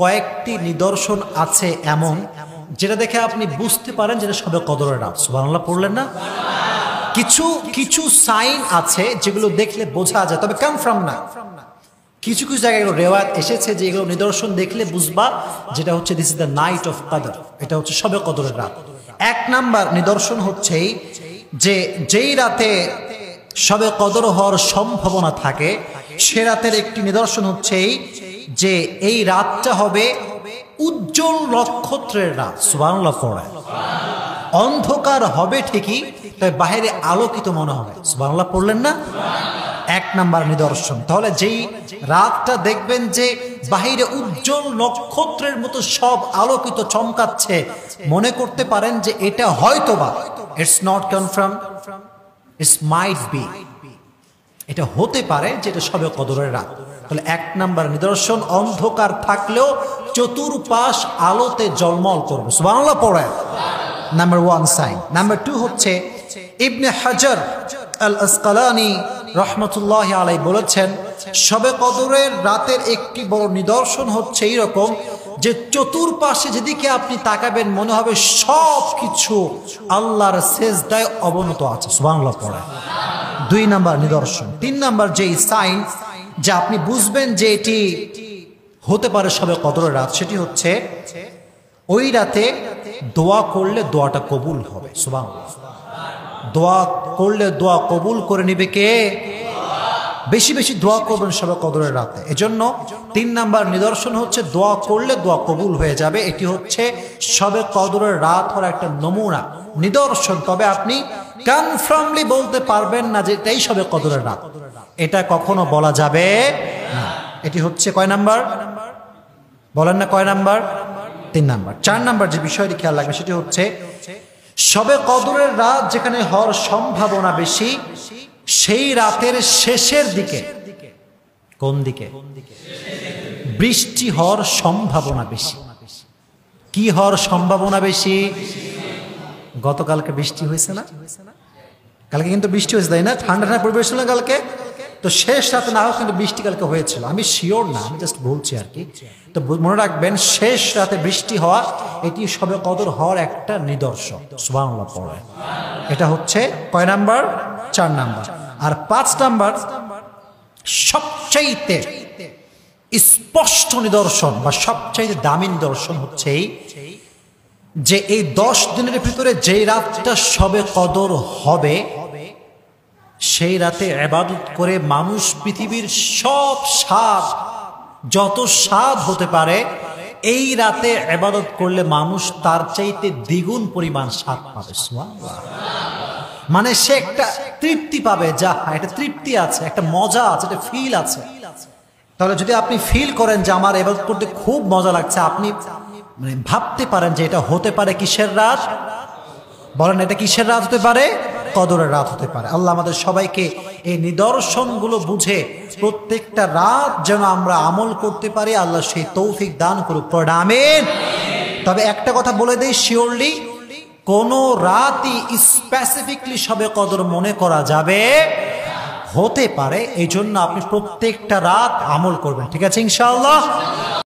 কয়েকটি নিদর্শন আছে এমন যেটা দেখে আপনি বুঝতে পারেন যেটা সবে কদরের রাত। সুবহানাল্লাহ, পড়লেন না? কিছু কিছু সাইন আছে যেগুলো দেখলে বোঝা যায়, তবে কনফার্ম না। কিছু কিছু জায়গায় এগুলো রেওয়ায়ত এসেছে যে এগুলো নিদর্শন দেখলে বুঝবা যেটা হচ্ছে this is the night of কাদর এটা হচ্ছে সবে কদরের রাত। এক নাম্বার নিদর্শন হচ্ছেই যে যেই রাতে সবে কদর হওয়ার সম্ভাবনা থাকে, সে রাতের একটি নিদর্শন হচ্ছেই যে এই রাতটা হবে উজ্জ্বল নক্ষত্রের রাত। পড়ে অন্ধকার হবে ঠিকই তাই বাহিরে আলোকিত মনে হবে। বাংলা পড়লেন না? এক নাম্বার নিদর্শন। তাহলে যেই রাতটা দেখবেন যে বাহিরে উজ্জ্বল নক্ষত্রের মতো সব আলোকিত চমকাচ্ছে, মনে করতে পারেন যে এটা হয়তোবা it's not confirm it's might be এটা হতে পারে যেটা সবে কদরের রাত। তাহলে এক নাম্বার নিদর্শন, অন্ধকার থাকলেও চতুর্পাশ আলোতে জলমল করবে। বাংলা পড়ায় number one sign number two হচ্ছে, ইবনে হাজার আল আসকালানি রহমতুল্লাহ আলাই বলেছেন সবে কদরের রাতের একটি বড় নিদর্শন হচ্ছে এইরকম যে চতুর্পাশে যেদিকে আপনি তাকাবেন মনে হবে সব কিছু আল্লাহর শেষদায় অবনত আছে। সুবহানাল্লাহ, পড়ে। দুই নাম্বার নিদর্শন। তিন নাম্বার যেই সাইন যা আপনি বুঝবেন যে এটি হতে পারে সবে কদরের রাত, সেটি হচ্ছে ওই রাতে দোয়া করলে দোয়াটা কবুল হবে। সুবাং দোয়া করলে দোয়া কবুল করে নিবে কে? বেশি বেশি দোয়া করবেন সবে কদরের রাতে। এজন্য তিন নাম্বার নিদর্শন হচ্ছে দোয়া করলে দোয়া কবুল হয়ে যাবে। এটি হচ্ছে সবে কদরের রাত হওয়ার একটা নমুনা, নিদর্শন। তবে আপনি কনফার্মলি বলতে পারবেন না যে এটাই সবে কদরের রাত। এটা কখনো বলা যাবে না। এটি হচ্ছে কয় নাম্বার? বলেন না কয় নাম্বার? তিন নাম্বার। চার নাম্বার যে বিষয়টি খেয়াল রাখবে সেটি হচ্ছে, সবে কদরের রাত যেখানে হওয়ার সম্ভাবনা বেশি, সেই রাতের শেষের দিকে। কোন দিকে? বৃষ্টি হওয়ার সম্ভাবনা বেশি। কি হওয়ার সম্ভাবনা বেশি? গতকালকে বৃষ্টি হয়েছে না? কালকে কিন্তু বৃষ্টি হয়েছে, তাই না? ঠান্ডা ঠান্ডা পরিবেশ ছিল কালকে? তো শেষ রাতে না হোক কিন্তু বৃষ্টি কালকে হয়েছিল। আমি শিওর না, আমি জাস্ট বলছি আর কি। তো মনে রাখবেন, শেষ রাতে বৃষ্টি হওয়া, এটি সবে কদর হওয়ার একটা নিদর্শন সুবাংলা পড়ে। এটা হচ্ছে কয় নাম্বার? চার নাম্বার। আর পাঁচ নাম্বার, সবচাইতে স্পষ্ট নিদর্শন বা সবচাইতে দামি নিদর্শন হচ্ছে এই যে এই দশ দিনের ভিতরে যেই রাতটা সবে কদর হবে, সেই রাতে এবাদত করে মানুষ পৃথিবীর সব স্বাদ, যত স্বাদ হতে পারে, এই রাতে এবাদত করলে মানুষ তার চাইতে দ্বিগুণ পরিমাণ স্বাদ পাবে। মানে সে একটা তৃপ্তি পাবে, যা, একটা তৃপ্তি আছে, একটা মজা আছে, একটা ফিল আছে। তাহলে যদি আপনি ফিল করেন যে আমার এবাদত করতে খুব মজা লাগছে, আপনি মানে ভাবতে পারেন যে এটা হতে পারে কিসের রাত বলেন, এটা কিসের রাত হতে পারে? কদরের রাত হতে পারে। আল্লাহ আমাদের সবাইকে এই নিদর্শনগুলো বুঝে প্রত্যেকটা রাত যেন আমরা আমল করতে পারি। আল্লাহ সেই তৌফিক দান করুক। প্রণামেন তবে একটা কথা বলে দেই, শিওরলি কোন রাতই স্পেসিফিকলি সবে কদর মনে করা যাবে, হতে পারে। এই জন্য আপনি প্রত্যেকটা রাত আমল করবেন। ঠিক আছে, ইনশাআল্লাহ?